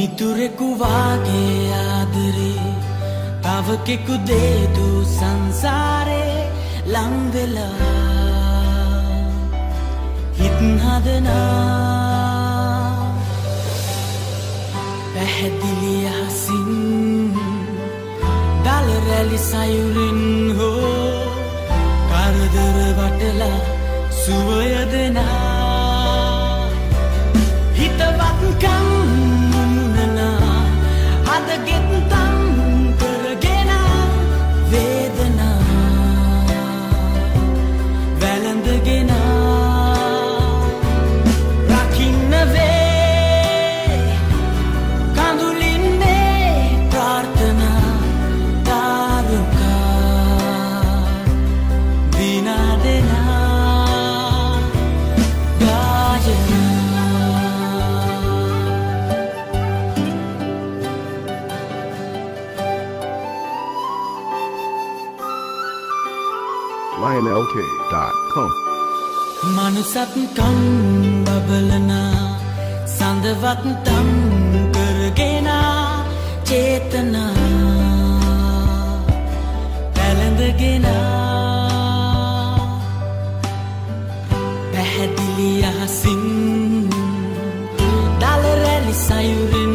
මිතුරෙකු වාගේ ආදරේ. තව කෙකු දේදු සංසාරේ ලංවෙලා. හිත් හදනා. පැහැදිලි අහසින් දලරැලි සයුරින් හෝ lionlk.com. මනුසත් කම් බබලන සඳවත් තම් කරගෙන චේතනා පැළඳගෙන පැහැදිලි අහසින් දලරැලි සයුරෙන්